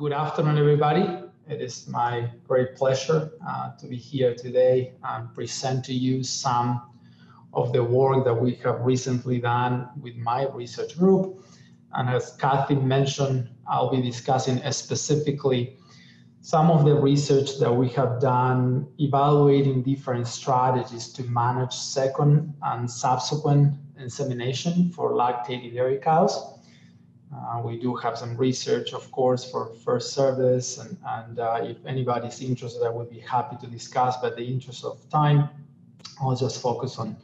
Good afternoon, everybody. It is my great pleasure uh, to be here today and present to you some of the work that we have recently done with my research group. And as Kathy mentioned, I'll be discussing specifically some of the research that we have done evaluating different strategies to manage second and subsequent insemination for lactating dairy cows. Uh, we do have some research, of course, for first service, and, and uh, if anybody's interested, I would be happy to discuss, but the interest of time, I'll just focus on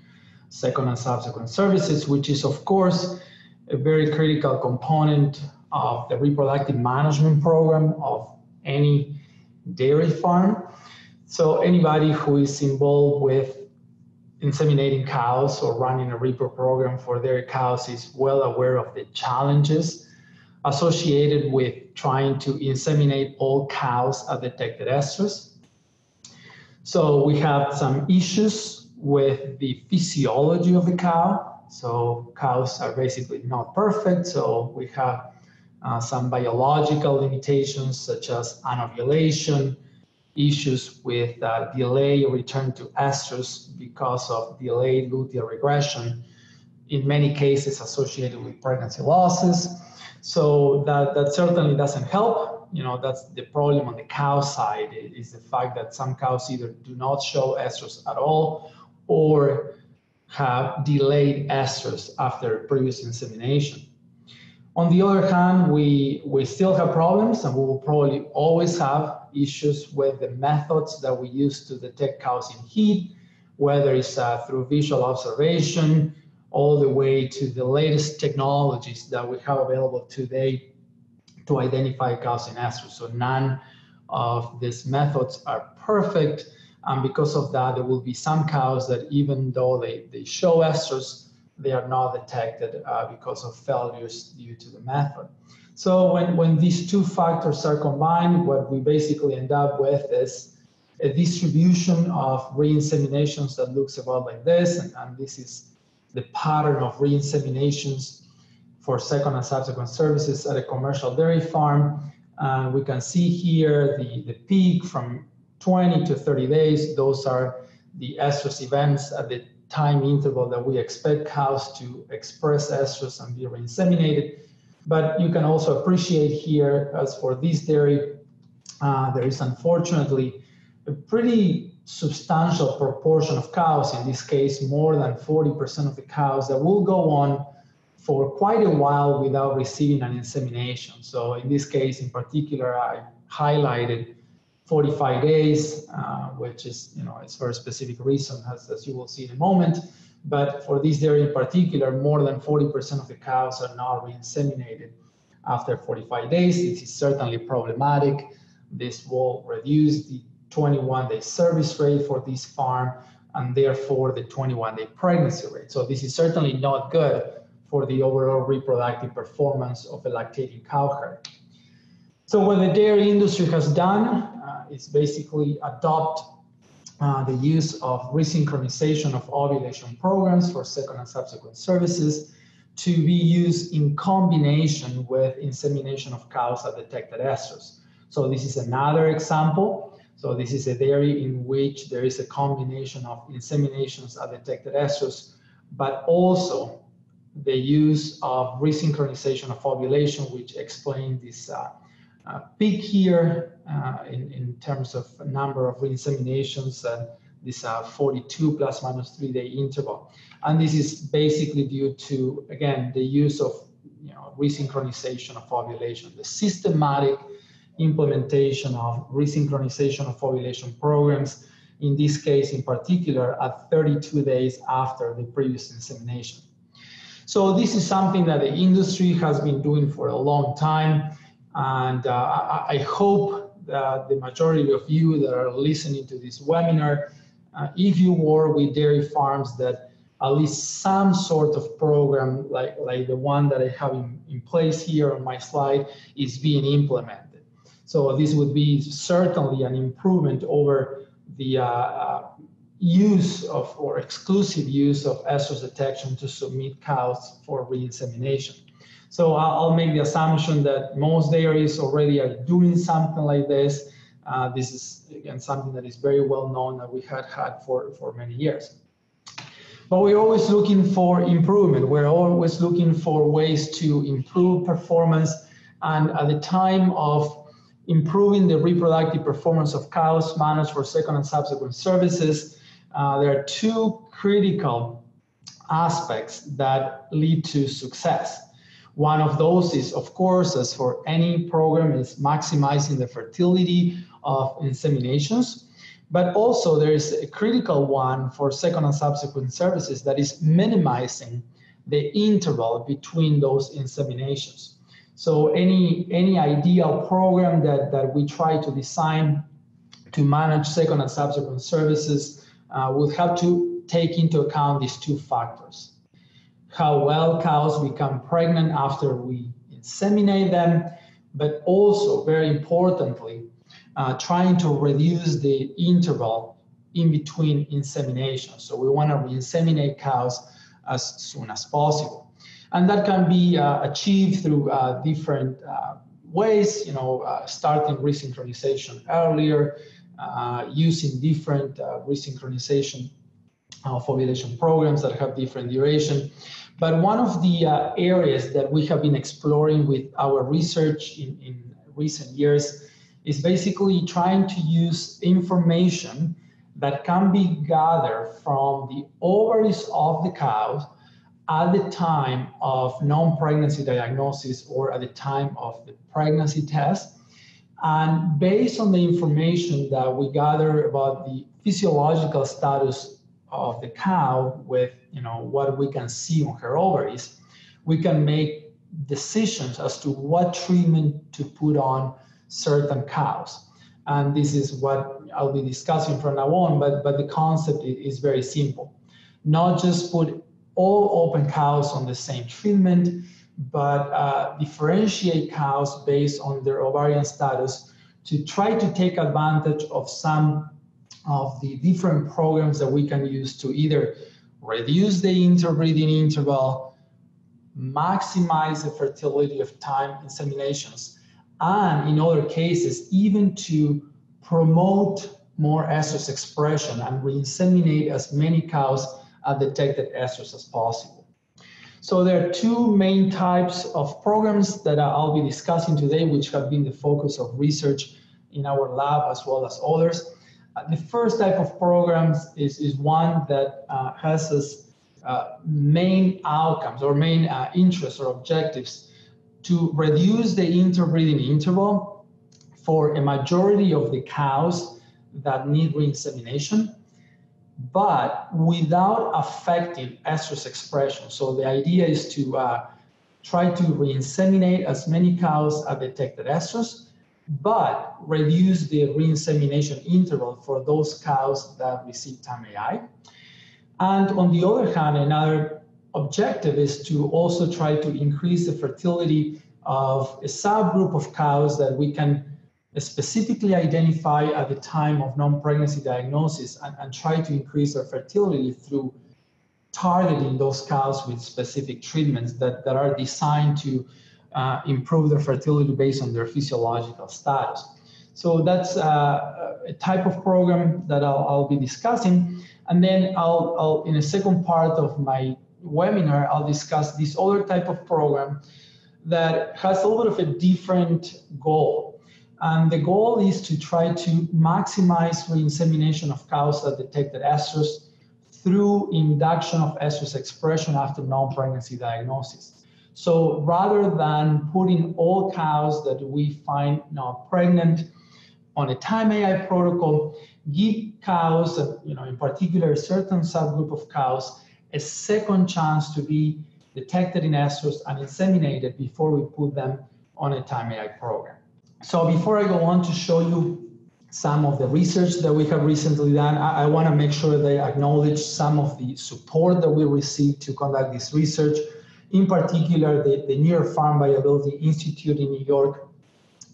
second and subsequent services, which is, of course, a very critical component of the reproductive management program of any dairy farm. So anybody who is involved with inseminating cows or running a repro program for their cows is well aware of the challenges associated with trying to inseminate all cows at detected estrus. So we have some issues with the physiology of the cow. So cows are basically not perfect. So we have uh, some biological limitations such as anovulation, issues with uh, delay or return to estrus because of delayed luteal regression, in many cases associated with pregnancy losses. So that, that certainly doesn't help. You know, that's the problem on the cow side is the fact that some cows either do not show estrus at all or have delayed estrus after previous insemination. On the other hand, we, we still have problems and we will probably always have issues with the methods that we use to detect cows in heat, whether it's uh, through visual observation, all the way to the latest technologies that we have available today to identify cows in estrus. So none of these methods are perfect. And because of that, there will be some cows that even though they, they show estrus, they are not detected uh, because of failures due to the method. So when, when these two factors are combined, what we basically end up with is a distribution of reinseminations that looks about like this, and, and this is the pattern of reinseminations for second and subsequent services at a commercial dairy farm. And we can see here the, the peak from 20 to 30 days. Those are the estrus events at the time interval that we expect cows to express estrus and be reinseminated. But you can also appreciate here, as for this dairy, uh, there is unfortunately a pretty substantial proportion of cows, in this case, more than 40% of the cows that will go on for quite a while without receiving an insemination. So in this case, in particular, I highlighted 45 days, uh, which is, you know, it's for a specific reason, as, as you will see in a moment. But for this dairy in particular, more than 40% of the cows are not re-inseminated after 45 days. This is certainly problematic. This will reduce the 21 day service rate for this farm and therefore the 21 day pregnancy rate. So this is certainly not good for the overall reproductive performance of a lactating cow herd. So what the dairy industry has done uh, is basically adopt uh, the use of resynchronization of ovulation programs for second and subsequent services to be used in combination with insemination of cows at detected estrus. So this is another example. So this is a dairy in which there is a combination of inseminations at detected estrus, but also the use of resynchronization of ovulation, which explain this uh, uh, peak here uh, in, in terms of number of inseminations and this uh, 42 plus minus three day interval. And this is basically due to, again, the use of you know, resynchronization of ovulation, the systematic implementation of resynchronization of ovulation programs, in this case in particular at 32 days after the previous insemination. So this is something that the industry has been doing for a long time. And uh, I, I, hope that the majority of you that are listening to this webinar, uh, if you work with dairy farms that at least some sort of program like, like the one that I have in, in place here on my slide is being implemented. So this would be certainly an improvement over the uh, uh use of or exclusive use of estrus detection to submit cows for re-insemination. So I'll make the assumption that most dairies already are doing something like this. Uh, this is again something that is very well known that we had had for, for many years. But we're always looking for improvement. We're always looking for ways to improve performance. And at the time of improving the reproductive performance of cows managed for second and subsequent services, uh, there are two critical aspects that lead to success. One of those is, of course, as for any program, is maximizing the fertility of inseminations. But also there is a critical one for second and subsequent services that is minimizing the interval between those inseminations. So any, any ideal program that, that we try to design to manage second and subsequent services uh, will have to take into account these two factors. How well cows become pregnant after we inseminate them, but also very importantly, uh, trying to reduce the interval in between insemination. So we want to re-inseminate cows as soon as possible. And that can be uh, achieved through uh, different uh, ways, you know, uh, starting resynchronization earlier, uh, using different resynchronization ovulation programs that have different duration. But one of the uh, areas that we have been exploring with our research in, in recent years is basically trying to use information that can be gathered from the ovaries of the cows at the time of non-pregnancy diagnosis or at the time of the pregnancy test. And based on the information that we gather about the physiological status of the cow with you know what we can see on her ovaries, we can make decisions as to what treatment to put on certain cows. And this is what I'll be discussing from now on, but, but the concept is very simple. Not just put all open cows on the same treatment, but uh, differentiate cows based on their ovarian status to try to take advantage of some of the different programs that we can use to either reduce the interbreeding interval, maximize the fertility of time inseminations, and in other cases, even to promote more estrus expression and re-inseminate as many cows at detected estrus as possible. So there are two main types of programs that I'll be discussing today, which have been the focus of research in our lab as well as others. Uh, the first type of programs is, is one that uh, has as uh, main outcomes or main interests or objectives to reduce the interbreeding interval for a majority of the cows that need re-insemination, but without affecting estrus expression. So the idea is to uh, try to re-inseminate as many cows as detected estrus, but reduce the re-insemination interval for those cows that receive TIME-AI. And on the other hand, another objective is to also try to increase the fertility of a subgroup of cows that we can specifically identify at the time of non-pregnancy diagnosis and, and try to increase their fertility through targeting those cows with specific treatments that, that are designed to uh, improve their fertility based on their physiological status. So that's uh, a type of program that I'll, I'll be discussing. And then I'll, I'll, in a second part of my webinar, I'll discuss this other type of program that has a little bit of a different goal. And the goal is to try to maximize re-insemination of cows that detected estrus through induction of estrus expression after non-pregnancy diagnosis. So rather than putting all cows that we find not pregnant on a TIME-AI protocol, give cows, you know, in particular a certain subgroup of cows, a second chance to be detected in estrus and inseminated before we put them on a TIME-AI program. So before I go on to show you some of the research that we have recently done, I, I want to make sure I acknowledge some of the support that we received to conduct this research. In particular, the, the York Farm Viability Institute in New York,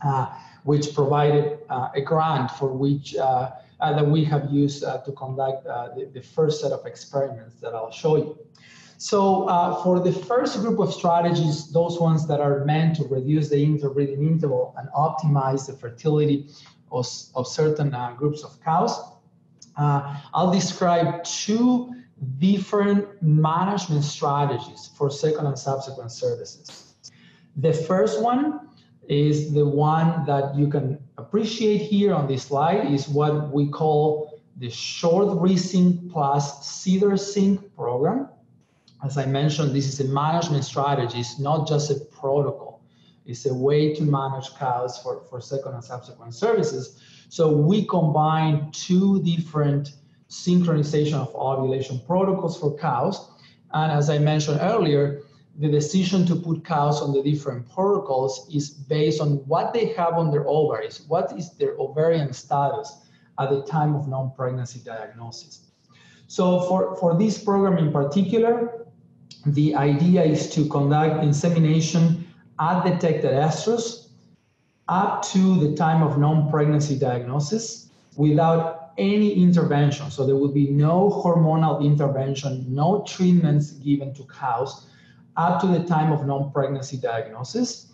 uh, which provided uh, a grant for which uh, uh, that we have used uh, to conduct the, the, first set of experiments that I'll show you. So for the first group of strategies, those ones that are meant to reduce the interbreeding interval and optimize the fertility of, of certain groups of cows, I'll describe two different management strategies for second and subsequent services. The first one is the one that you can appreciate here on this slide is what we call the short resync plus CIDR sync program. As I mentioned, this is a management strategy. It's not just a protocol. It's a way to manage cows for, for second and subsequent services. So we combine two different synchronization of ovulation protocols for cows. And as I mentioned earlier, the decision to put cows on the different protocols is based on what they have on their ovaries, what is their ovarian status at the time of non-pregnancy diagnosis. So for, for this program in particular, the idea is to conduct insemination at detected estrus up to the time of non-pregnancy diagnosis without any intervention. So there will be no hormonal intervention, no treatments given to cows up to the time of non-pregnancy diagnosis.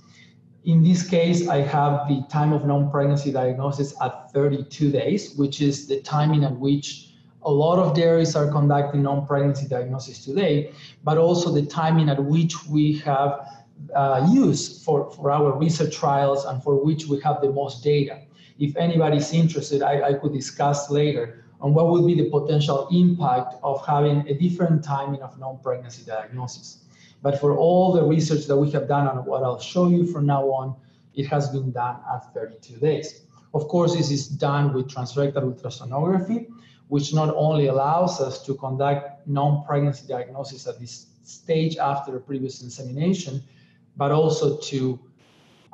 In this case, I have the time of non-pregnancy diagnosis at 32 days, which is the timing at which a lot of dairies are conducting non-pregnancy diagnosis today, but also the timing at which we have uh, used for, for our research trials and for which we have the most data. If anybody's interested, I, I could discuss later on what would be the potential impact of having a different timing of non-pregnancy diagnosis. But for all the research that we have done and what I'll show you from now on, it has been done at 32 days. Of course, this is done with transrectal ultrasonography, which not only allows us to conduct non-pregnancy diagnosis at this stage after a previous insemination, but also to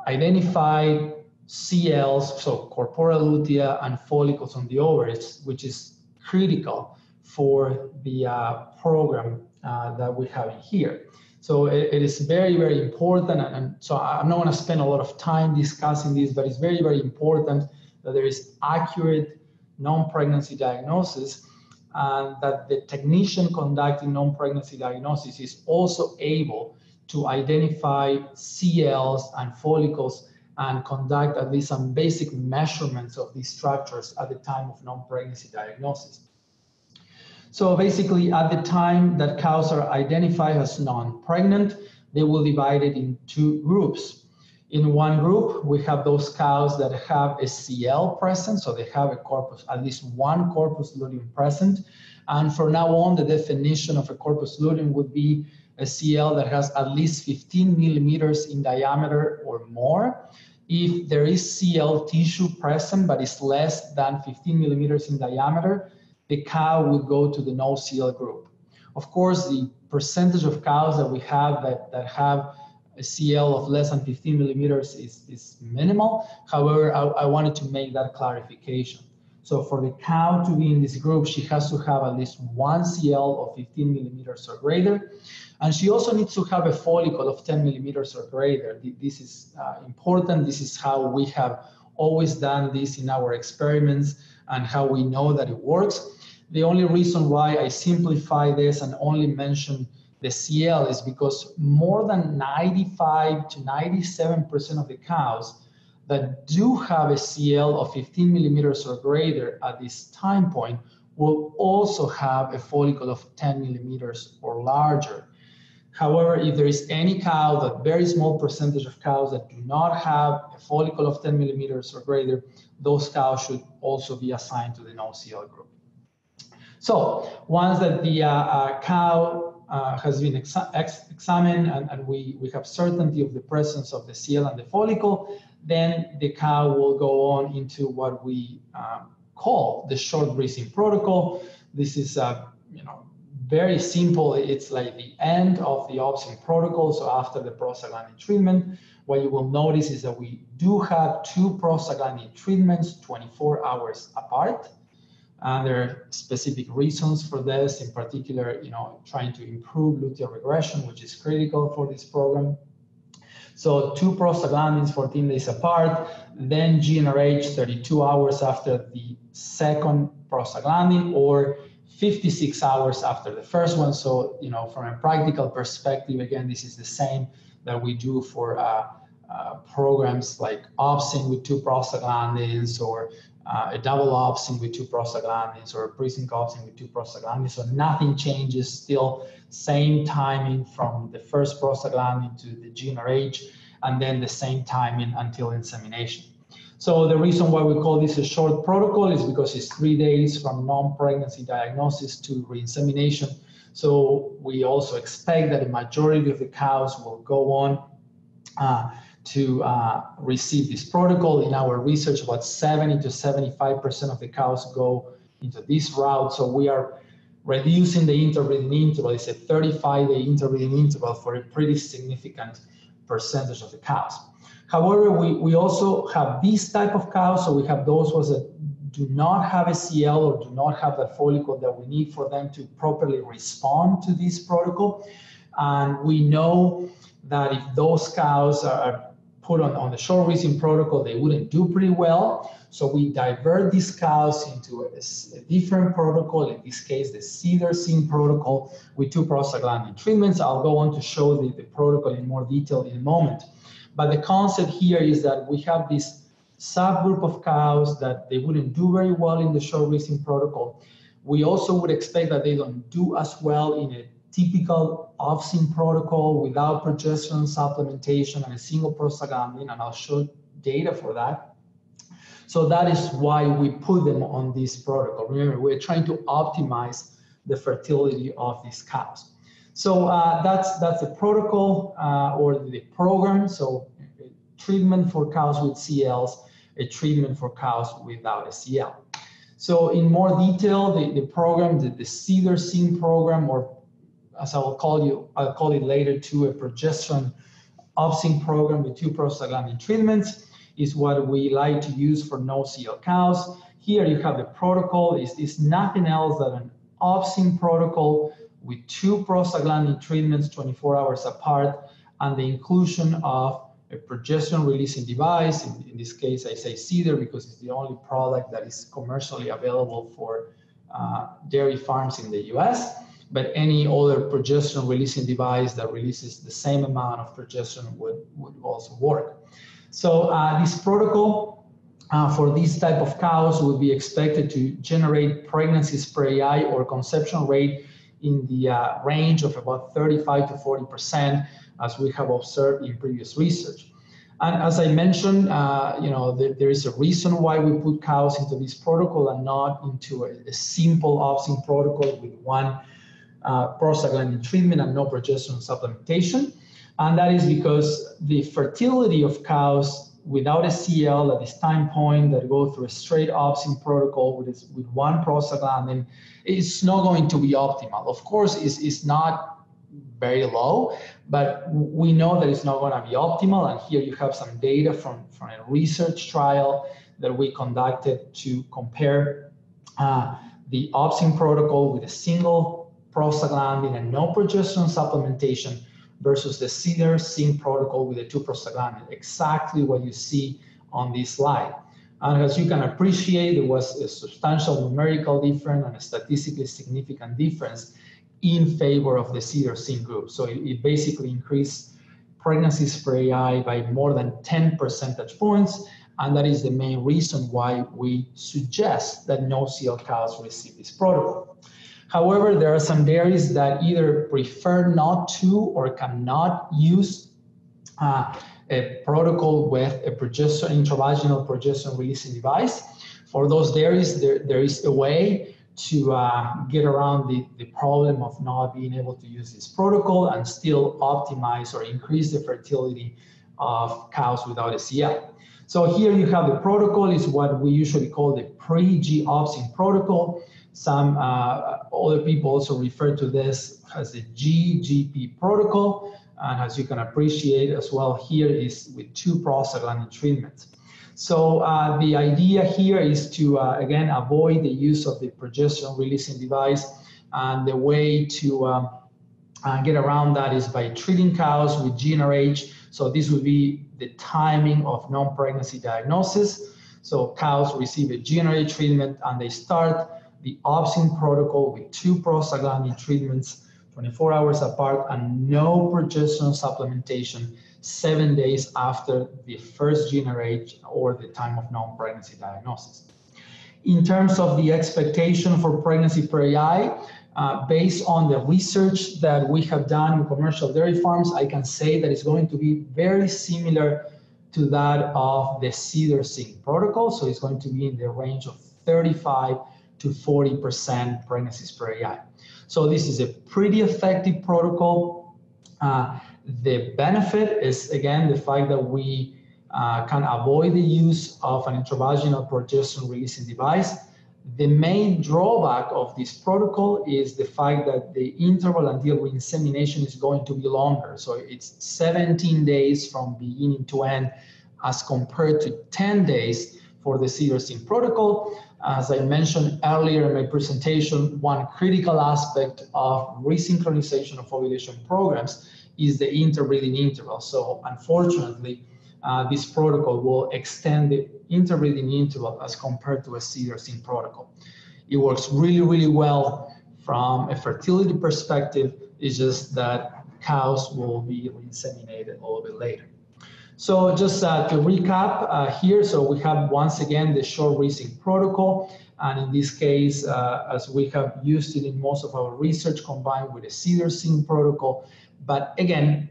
identify CLs, so corpora lutea and follicles on the ovaries, which is critical for the uh, program uh, that we have here. So it, it is very, very important. And, and so I'm not going to spend a lot of time discussing this, but it's very, very important that there is accurate non-pregnancy diagnosis and that the technician conducting non-pregnancy diagnosis is also able to identify CLs and follicles and conduct at least some basic measurements of these structures at the time of non-pregnancy diagnosis. So basically, at the time that cows are identified as non-pregnant, they will divide it in two groups. In one group, we have those cows that have a CL present, so they have a corpus, at least one corpus luteum present. And for now on, the definition of a corpus luteum would be a CL that has at least 15 millimeters in diameter or more. If there is CL tissue present, but it's less than 15 millimeters in diameter, the cow would go to the no CL group. Of course, the percentage of cows that we have that, that have a CL of less than 15 millimeters is, is minimal. However, I, I wanted to make that clarification. So for the cow to be in this group, she has to have at least one CL of 15 millimeters or greater. And she also needs to have a follicle of 10 millimeters or greater. This is uh, important. This is how we have always done this in our experiments and how we know that it works. The only reason why I simplify this and only mention the CL is because more than 95 to 97% of the cows that do have a CL of 15 millimeters or greater at this time point will also have a follicle of 10 millimeters or larger. However, if there is any cow, that very small percentage of cows that do not have a follicle of 10 millimeters or greater, those cows should also be assigned to the no-CL group. So once that the uh, uh, cow uh, has been exa ex examined and, and, we, we have certainty of the presence of the CL and the follicle, then the cow will go on into what we um, call the short breathing protocol. This is a you know very simple. It's like the end of the Ovsynch protocol. So after the prostaglandin treatment, what you will notice is that we do have two prostaglandin treatments 24 hours apart. And there are specific reasons for this, in particular, you know, trying to improve luteal regression, which is critical for this program. So two prostaglandins 14 days apart, then GnRH 32 hours after the second prostaglandin or 56 hours after the first one. So, you know, from a practical perspective, again, this is the same that we do for uh, uh, programs like Ovsynch with two prostaglandins or uh, a double Ovsynch with two prostaglandins or a pre-sync Ovsynch with two prostaglandins. So nothing changes, still same timing from the first prostaglandin to the GnRH, and then the same timing until insemination. So the reason why we call this a short protocol is because it's three days from non-pregnancy diagnosis to re-insemination. So we also expect that the majority of the cows will go on uh, to uh, receive this protocol. In our research, about 70 to 75% of the cows go into this route. So we are reducing the interbreeding interval. It's a 35 day interbreeding interval for a pretty significant percentage of the cows. However, we, we also have these type of cows. So we have those ones that do not have a CL or do not have the follicle that we need for them to properly respond to this protocol. And we know that if those cows are put on, on the short resync protocol, they wouldn't do pretty well. So we divert these cows into a, a different protocol, in this case, the CIDR protocol with two prostaglandin treatments. I'll go on to show the, the protocol in more detail in a moment. But the concept here is that we have this subgroup of cows that they wouldn't do very well in the short resync protocol. We also would expect that they don't do as well in a typical Ovsynch protocol without progesterone supplementation and a single prostaglandin, and I'll show data for that. So that is why we put them on this protocol. Remember, we're trying to optimize the fertility of these cows. So uh, that's that's the protocol uh, or the program. So treatment for cows with CLs, a treatment for cows without a CL. So in more detail, the, the program, the, the CIDR program or as I will call you, I'll call it later to a progesterone Ovsynch program with two prostaglandin treatments is what we like to use for no CL cows. Here you have the protocol. It's, it's nothing else than an Ovsynch protocol with two prostaglandin treatments 24 hours apart and the inclusion of a progesterone releasing device. In, in this case, I say CIDR because it's the only product that is commercially available for uh, dairy farms in the US but any other progesterone releasing device that releases the same amount of progesterone would, would also work. So uh, this protocol uh, for these type of cows would be expected to generate pregnancies per AI or conception rate in the uh, range of about 35 to 40%, as we have observed in previous research. And as I mentioned, uh, you know, there, is a reason why we put cows into this protocol and not into a, a simple Ovsynch protocol with one uh, prostaglandin treatment and no progesterone supplementation. And that is because the fertility of cows without a CL at this time point that go through a straight Ovsynch protocol with, with one prostaglandin is not going to be optimal. Of course, it's, it's not very low, but we know that it's not going to be optimal. And here you have some data from, from a research trial that we conducted to compare uh, the Ovsynch protocol with a single prostaglandin and no progesterone supplementation versus the CIDR Sync protocol with the two prostaglandin, exactly what you see on this slide. And as you can appreciate, there was a substantial numerical difference and a statistically significant difference in favor of the CIDR Sync group. So it, it basically increased pregnancies per AI by more than 10 percentage points. And that is the main reason why we suggest that no CL cows receive this protocol. However, there are some dairies that either prefer not to or cannot use uh, a protocol with a progesterone, intravaginal progesterone releasing device. For those dairies, there, there is a way to uh, get around the, the problem of not being able to use this protocol and still optimize or increase the fertility of cows without a CL. So here you have the protocol is what we usually call the pre-G Ovsynch protocol. Some uh, other people also refer to this as the GGP protocol. And as you can appreciate as well here is with two prostaglandin treatments. So uh, the idea here is to, uh, again, avoid the use of the progesterone releasing device. And the way to um, uh, get around that is by treating cows with GnRH. So this would be the timing of non-pregnancy diagnosis. So cows receive a GnRH treatment and they start the Ovsynch protocol with two prostaglandin treatments 24 hours apart and no progesterone supplementation seven days after the first GnRH or the time of non-pregnancy diagnosis. In terms of the expectation for pregnancy per AI, uh, based on the research that we have done in commercial dairy farms, I can say that it's going to be very similar to that of the CIDR Sync protocol. So it's going to be in the range of 35 to 40% pregnancies per AI. So this is a pretty effective protocol. Uh, the benefit is, again, the fact that we uh, can avoid the use of an intravaginal progesterone releasing device. The main drawback of this protocol is the fact that the interval until reinsemination is going to be longer. So it's 17 days from beginning to end as compared to 10 days for the CIDR protocol. As I mentioned earlier in my presentation, one critical aspect of resynchronization of ovulation programs is the interbreeding interval. So unfortunately, uh, this protocol will extend the interbreeding interval as compared to a CIDR Sync protocol. It works really, really well from a fertility perspective. It's just that cows will be inseminated a little bit later. So just uh, to recap uh, here, so we have once again the short resync protocol. And in this case, uh, as we have used it in most of our research combined with a CIDR Sync protocol. But again,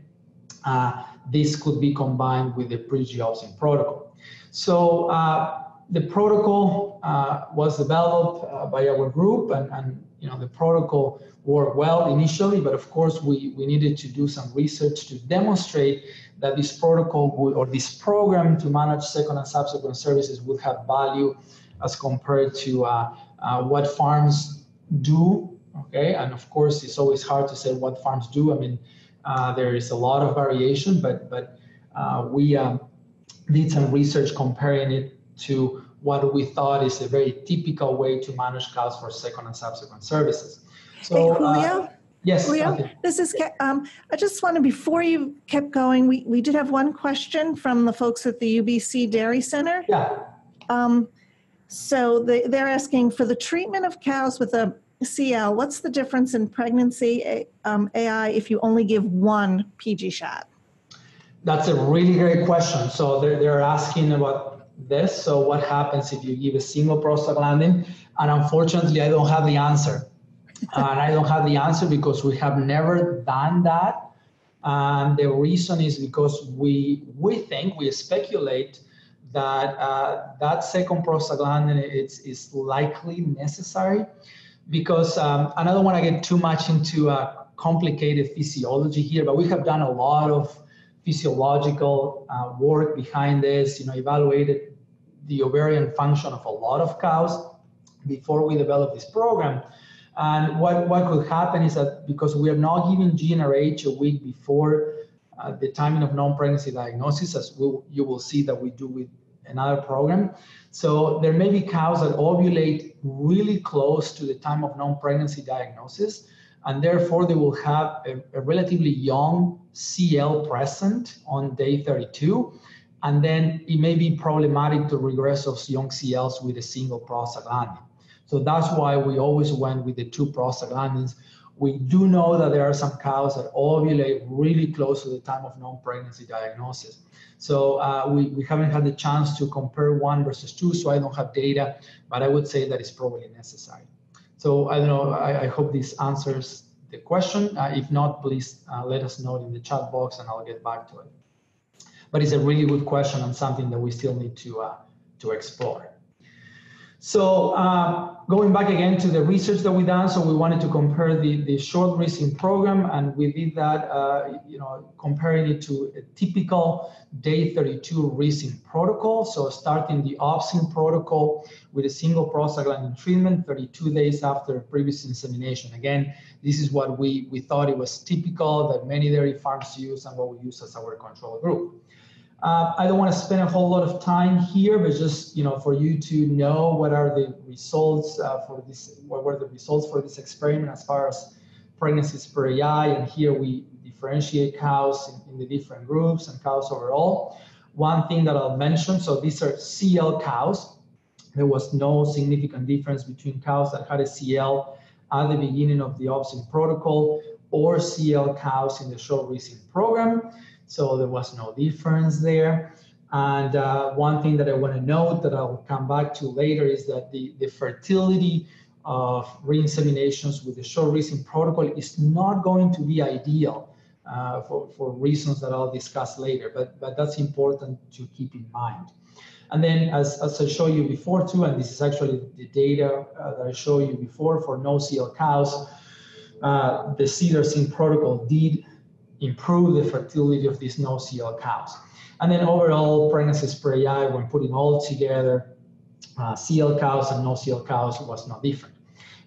uh, this could be combined with the pre-G-Ovsynch protocol. So uh, the protocol uh, was developed by our group and, and you know the protocol worked well initially, but of course we, we needed to do some research to demonstrate that this protocol would, or this program to manage second and subsequent services would have value as compared to uh, uh, what farms do. Okay, and of course it's always hard to say what farms do. I mean, uh, there is a lot of variation, but but uh, we um, did some research comparing it to what we thought is a very typical way to manage cows for second and subsequent services. So, hey, Julio. Uh, Yes. Julio, this is, um, I just wanted, before you kept going, we, we did have one question from the folks at the UBC Dairy Center. Yeah. Um, so they, they're asking for the treatment of cows with a CL, what's the difference in pregnancy um, AI if you only give one PG shot? That's a really great question. So they're, they're asking about this. So what happens if you give a single prostaglandin? And unfortunately, I don't have the answer and I don't have the answer because we have never done that. And the reason is because we we think we speculate that uh, that second prostaglandin is, is likely necessary because um, and I don't want to get too much into uh, complicated physiology here, but we have done a lot of physiological uh, work behind this. You know, evaluated the ovarian function of a lot of cows before we developed this program. And what, what could happen is that because we are not giving GnRH a week before uh, the timing of non-pregnancy diagnosis, as we'll, you will see that we do with another program. So there may be cows that ovulate really close to the time of non-pregnancy diagnosis, and therefore they will have a, a relatively young CL present on day 32. And then it may be problematic to regress those young CLs with a single prostaglandin. So that's why we always went with the two prostaglandins. We do know that there are some cows that ovulate really close to the time of non-pregnancy diagnosis. So uh, we, we haven't had the chance to compare one versus two, so I don't have data, but I would say that it's probably necessary. So I don't know, I, I hope this answers the question. Uh, if not, please uh, let us know in the chat box and I'll get back to it. But it's a really good question and something that we still need to, uh, to explore. So uh, going back again to the research that we done, so we wanted to compare the, the short resync program, and we did that, uh, you know, comparing it to a typical day 32 resync protocol. So starting the Ovsynch protocol with a single prostaglandin treatment 32 days after previous insemination. Again, this is what we, we thought it was typical that many dairy farms use and what we use as our control group. Uh, I don't want to spend a whole lot of time here, but just you know, for you to know what are the results uh, for this, what were the results for this experiment as far as pregnancies per AI, and here we differentiate cows in, in the different groups and cows overall. One thing that I'll mention, so these are CL cows. There was no significant difference between cows that had a CL at the beginning of the OVSYNCH protocol or CL cows in the short resync program. So there was no difference there. And uh, one thing that I want to note that I'll come back to later is that the, the fertility of re-inseminations with the short resync protocol is not going to be ideal uh, for, for reasons that I'll discuss later, but, but that's important to keep in mind. And then as, as I showed you before too, and this is actually the data uh, that I showed you before for no CL cows, uh, the CIDR-SYNC protocol did improve the fertility of these no CL cows. And then overall pregnancy per AI, when putting all together, uh, CL cows and no CL cows was not different.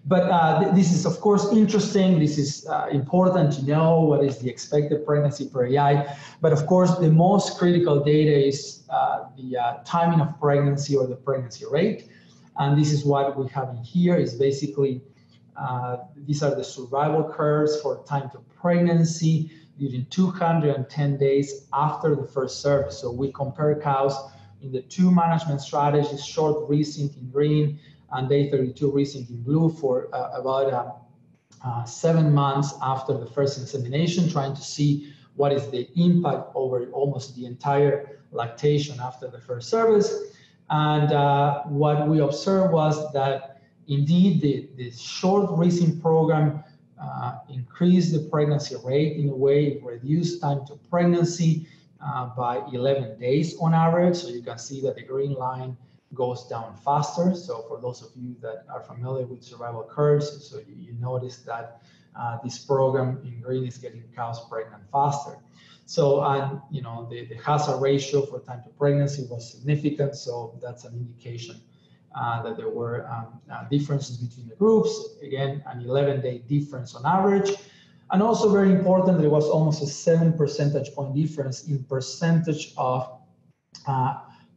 But uh, th this is, of course, interesting. This is uh, important to know what is the expected pregnancy per AI. But of course, the most critical data is uh, the uh, timing of pregnancy or the pregnancy rate. And this is what we have in here is basically, uh, these are the survival curves for time to pregnancy during 210 days after the first service. So we compare cows in the two management strategies, short resync in green, and day 32 resync in blue for uh, about uh, uh, seven months after the first insemination, trying to see what is the impact over almost the entire lactation after the first service. And uh, what we observed was that indeed the, the short resync program uh, increased the pregnancy rate in a way, it reduced time to pregnancy uh, by 11 days on average. So you can see that the green line goes down faster. So for those of you that are familiar with survival curves, so you, you notice that uh, this program in green is getting cows pregnant faster. So, and you know, the, the hazard ratio for time to pregnancy was significant. So that's an indication uh, that there were um, uh, differences between the groups. Again, an 11 day difference on average. And also very important, there was almost a seven percentage point difference in percentage of uh,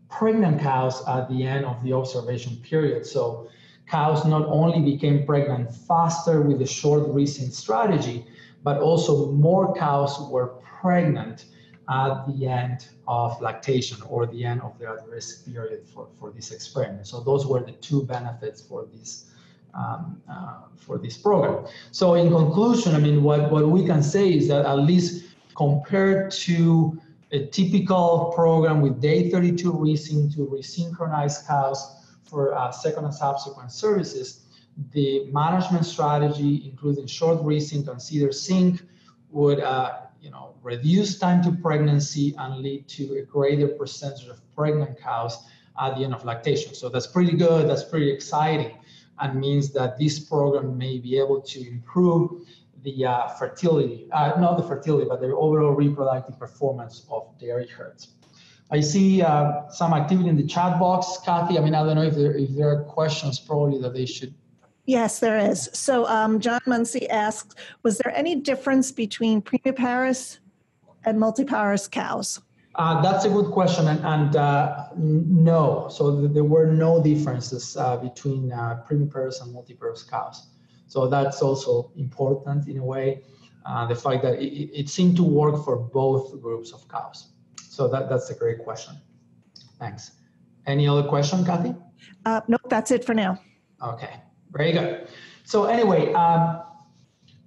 pregnant cows at the end of the observation period. So cows not only became pregnant faster with the short resync strategy, but also more cows were pregnant at the end of lactation or the end of the at-risk period for, for this experiment. So those were the two benefits for this um, uh, for this program. So in conclusion, I mean, what, what we can say is that at least compared to a typical program with day 32 resync to resynchronize cows for uh, second and subsequent services, the management strategy, including short resync and CIDR-SYNC, would uh, you know, reduce time to pregnancy and lead to a greater percentage of pregnant cows at the end of lactation. So that's pretty good, that's pretty exciting, and means that this program may be able to improve the uh, fertility, uh, not the fertility, but the overall reproductive performance of dairy herds. I see uh, some activity in the chat box, Kathy. I mean, I don't know if there, if there are questions probably that they should. Yes, there is. So um, John Muncie asks, was there any difference between primiparous and multiparous cows? Uh, that's a good question, and, and uh, no. So th there were no differences uh, between uh, primiparous and multiparous cows. So that's also important in a way. Uh, the fact that it, it, seemed to work for both groups of cows. So that, that's a great question. Thanks. Any other question, Kathy? Uh, nope, that's it for now. Okay, very good. So anyway, um,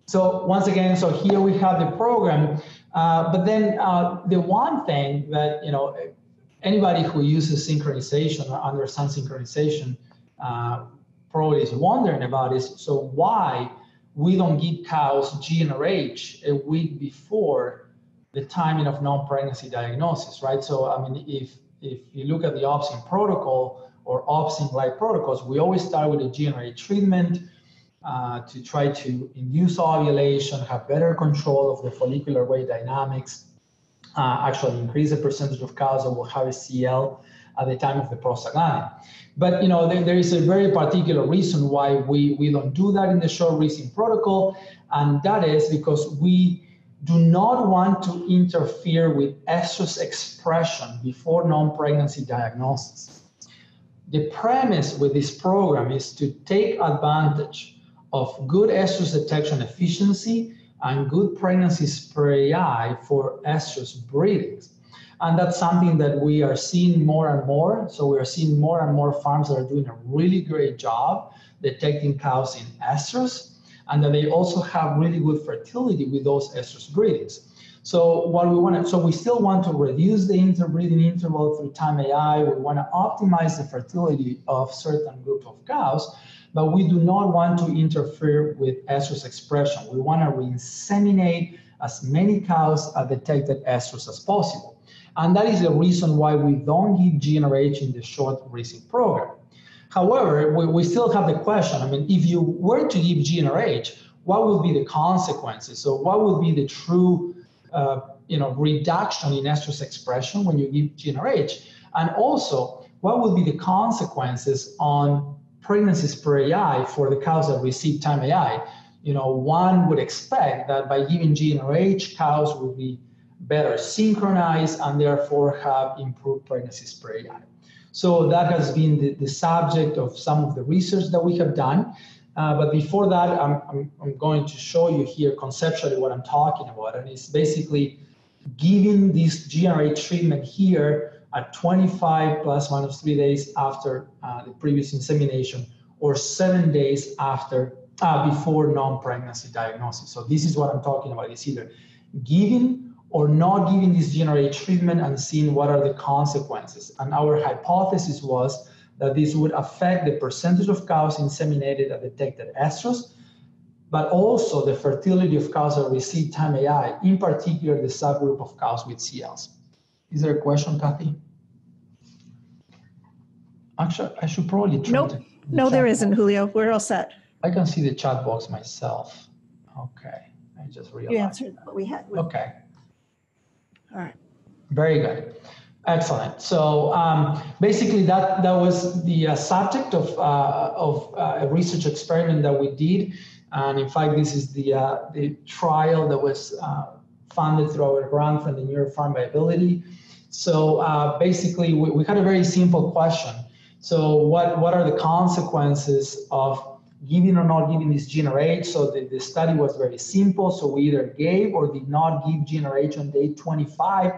so once again, so here we have the program, uh, but then uh, the one thing that, you know, anybody who uses synchronization or understands synchronization uh, probably is wondering about is so why we don't give cows GnRH a week before the timing of non-pregnancy diagnosis, right? So I mean, if if you look at the OVSYNCH protocol or OVSYNCH-like protocols, we always start with a GnRH treatment uh, to try to induce ovulation, have better control of the follicular wave dynamics, uh, actually increase the percentage of cows that will have a CL at the time of the prostaglandin. But you know, there, there is a very particular reason why we, we don't do that in the short resync protocol, and that is because we do not want to interfere with estrus expression before non-pregnancy diagnosis. The premise with this program is to take advantage of good estrus detection efficiency and good pregnancies per AI for estrus breedings. And that's something that we are seeing more and more. So we are seeing more and more farms that are doing a really great job detecting cows in estrus, and that they also have really good fertility with those estrus breedings. So what we want to, so we still want to reduce the interbreeding interval through time AI. We want to optimize the fertility of certain group of cows, but we do not want to interfere with estrus expression. We want to re-inseminate as many cows at detected estrus as possible. And that is the reason why we don't give GnRH in the short resync program. However, we, we still have the question, I mean, if you were to give GnRH, what would be the consequences? So what would be the true uh, you know, reduction in estrus expression when you give GnRH? And also, what would be the consequences on pregnancies per AI for the cows that receive time AI? You know, one would expect that by giving GnRH, cows will be better synchronized and therefore have improved pregnancies per AI. So that has been the, the subject of some of the research that we have done. Uh, but before that, I'm, I'm, I'm, going to show you here conceptually what I'm talking about. And it's basically giving this GnRH treatment here at 25 plus minus three days after uh, the previous insemination or seven days after uh, before non-pregnancy diagnosis. So this is what I'm talking about. It's either giving or not giving this GnRH treatment and seeing what are the consequences. And our hypothesis was that this would affect the percentage of cows inseminated at detected estrus, but also the fertility of cows that receive time AI, in particular the subgroup of cows with CLs. Is there a question, Kathy? Actually, I should probably try Nope. to- No, there chat isn't, box. Julio. We're all set. I can see the chat box myself. Okay, I just You realized. answered what we had. Okay. All right. Very good. Excellent. So um, basically, that that was the uh, subject of uh, of uh, a research experiment that we did, and in fact, this is the uh, the trial that was uh, funded through our grant from the New Farm Viability. So uh, basically, we, we had a very simple question. So what what are the consequences of giving or not giving this gene GnRH? So the, the study was very simple. So we either gave or did not give gene GnRH on day 25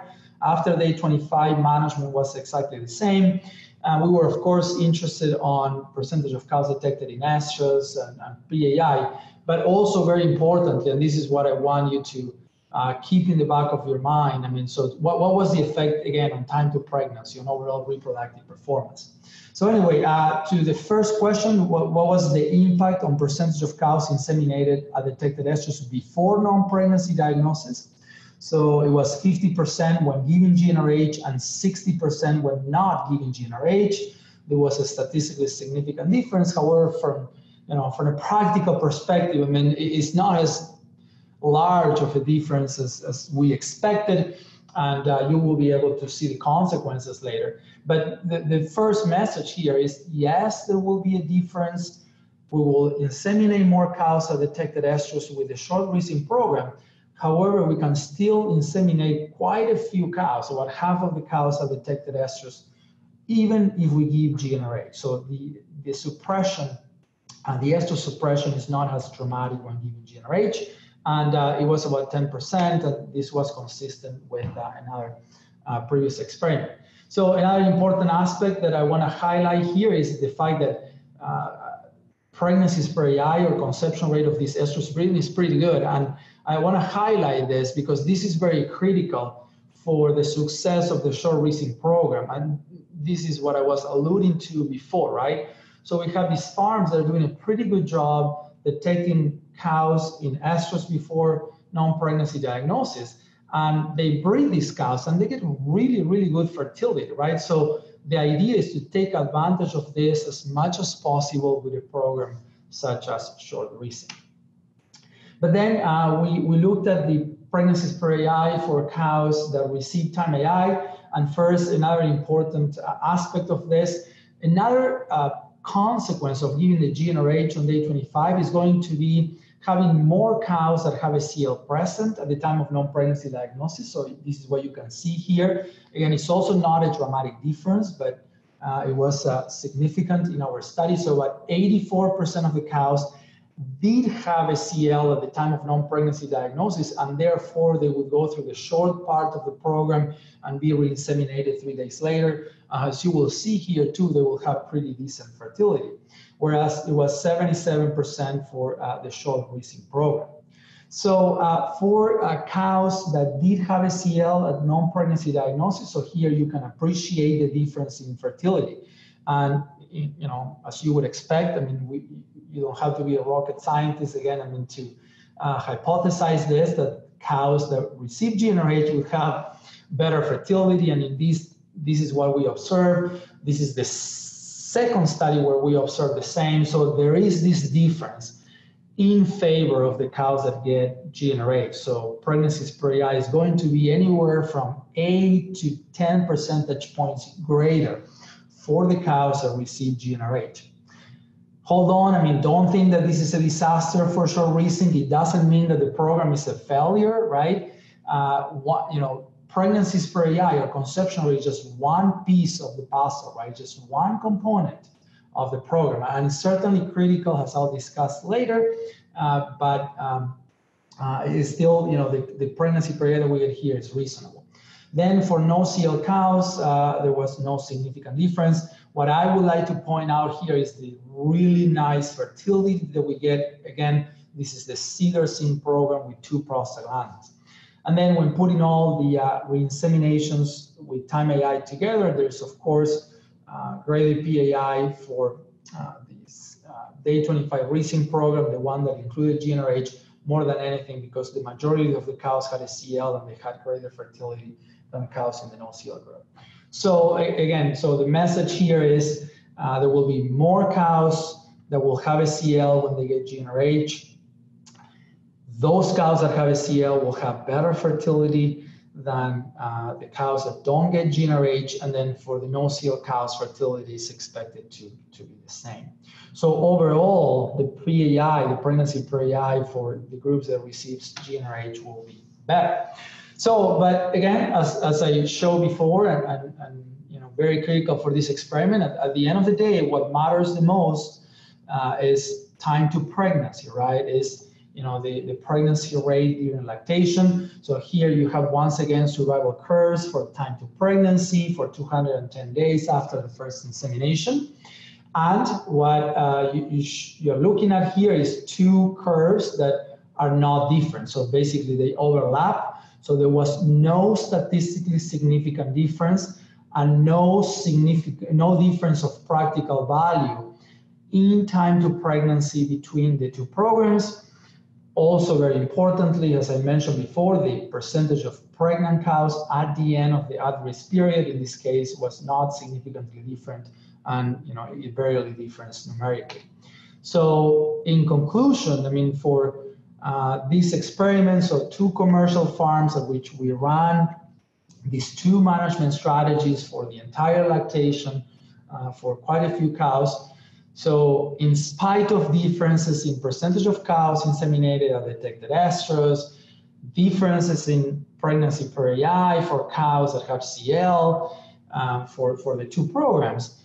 after day 25, management was exactly the same. And we were, of course, interested on percentage of cows detected in estrus and, and PAI, but also very importantly, and this is what I want you to uh, keep in the back of your mind. I mean, so what, what was the effect, again, on time to pregnancy and overall reproductive performance? So anyway, uh, to the first question, what, what was the impact on percentage of cows inseminated at detected estrus before non-pregnancy diagnosis? So it was 50% when giving GnRH and 60% when not giving GnRH. There was a statistically significant difference. However, from you know from a practical perspective, I mean, it's not as large of a difference as, as we expected, and uh, you will be able to see the consequences later. But the, the first message here is yes, there will be a difference. We will inseminate more cows at detected estrus with the short resync program, However, we can still inseminate quite a few cows, about half of the cows have detected estrus, even if we give GnRH. So the, the suppression, uh, the estrus suppression is not as dramatic when giving GnRH. And uh, it was about 10%, and this was consistent with uh, another uh, previous experiment. So another important aspect that I want to highlight here is the fact that uh, pregnancies per AI or conception rate of this estrus breeding is pretty good. And I want to highlight this because this is very critical for the success of the short resync program. And this is what I was alluding to before, right? So we have these farms that are doing a pretty good job detecting cows in estrus before non-pregnancy diagnosis. And they breed these cows and they get really, really good fertility, right? So the idea is to take advantage of this as much as possible with a program such as short resync. But then uh, we, we looked at the pregnancies per AI for cows that receive time AI. And first, another important uh, aspect of this, another uh, consequence of giving the GnRH on day 25 is going to be having more cows that have a CL present at the time of non-pregnancy diagnosis. So this is what you can see here. Again, it's also not a dramatic difference, but uh, it was uh, significant in our study. So about 84% of the cows did have a CL at the time of non-pregnancy diagnosis, and therefore they would go through the short part of the program and be re-inseminated three days later. Uh, as you will see here too, they will have pretty decent fertility, whereas it was 77% for uh, the short resync program. So uh, for uh, cows that did have a CL at non-pregnancy diagnosis, so here you can appreciate the difference in fertility. And you know, as you would expect, I mean, we, you don't have to be a rocket scientist again. I mean, to uh, hypothesize this that cows that receive GnRH will have better fertility, and in this, this is what we observe. This is the second study where we observe the same. So there is this difference in favor of the cows that get GnRH. So pregnancy spray is going to be anywhere from 8 to 10 percentage points greater for the cows that receive GnRH. Hold on, I mean, don't think that this is a disaster for short resync. It doesn't mean that the program is a failure, right? Uh, what, you know, pregnancy spray or conception is just one piece of the puzzle, right? Just one component of the program. And certainly critical, as I'll discuss later, uh, but um, uh, it is still, you know, the, the pregnancy period that we get here is reasonable. Then for no CL cows, uh, there was no significant difference. What I would like to point out here is the really nice fertility that we get. Again, this is the CIDR program with two prostaglandins. And then when putting all the uh, re-inseminations with Time AI together, there's of course uh, PAI for uh, this uh, day 25 resync program, the one that included GnRH more than anything because the majority of the cows had a CL and they had greater fertility than cows in the no-CL group. So again, so the message here is uh, there will be more cows that will have a CL when they get GnRH. Those cows that have a CL will have better fertility than uh, the cows that don't get GnRH. And then for the no-CL cows, fertility is expected to, to be the same. So overall, the PAI, the pregnancy PAI for the groups that receives GnRH will be better. So, but again, as, as I showed before, and, and, and you know, very critical for this experiment, at, at, the end of the day, what matters the most uh, is time to pregnancy, right? Is you know the, the pregnancy rate during lactation. So here you have once again survival curves for time to pregnancy for 210 days after the first insemination. And what uh, you, you you're looking at here is two curves that are not different. So basically they overlap so there was no statistically significant difference and no significant, no difference of practical value in time to pregnancy between the two programs. Also, very importantly, as I mentioned before, the percentage of pregnant cows at the end of the at-risk period, in this case, was not significantly different, and you know, it barely differs numerically. So, in conclusion, I mean, for uh, these experiments, so two commercial farms at which we ran these two management strategies for the entire lactation uh, for quite a few cows. So in spite of differences in percentage of cows inseminated at detected estrus, differences in pregnancy per AI for cows that have CL um, for, for the two programs,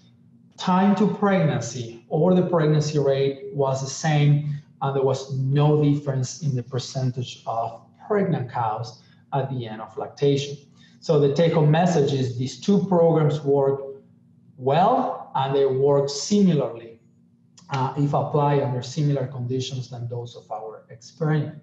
time to pregnancy or the pregnancy rate was the same and there was no difference in the percentage of pregnant cows at the end of lactation. So the take-home message is these two programs work well and they work similarly uh, if applied under similar conditions than those of our experiment.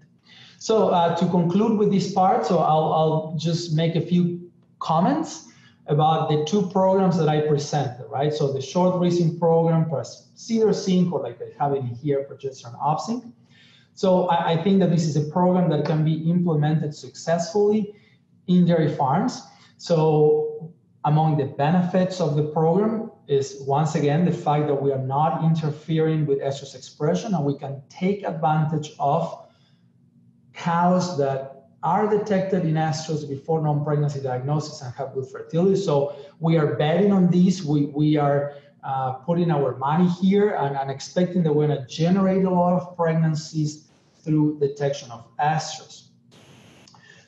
So uh, to conclude with this part, so I'll, I'll just make a few comments about the two programs that I presented, right? So the short racing program plus CIDR Sync, or like I have it here, progesterone Ovsynch. So I, I, think that this is a program that can be implemented successfully in dairy farms. So among the benefits of the program is once again the fact that we are not interfering with estrus expression and we can take advantage of cows that are detected in estrus before non-pregnancy diagnosis and have good fertility. So we are betting on this. We, we are uh, putting our money here and, and expecting that we're going to generate a lot of pregnancies through detection of estrus.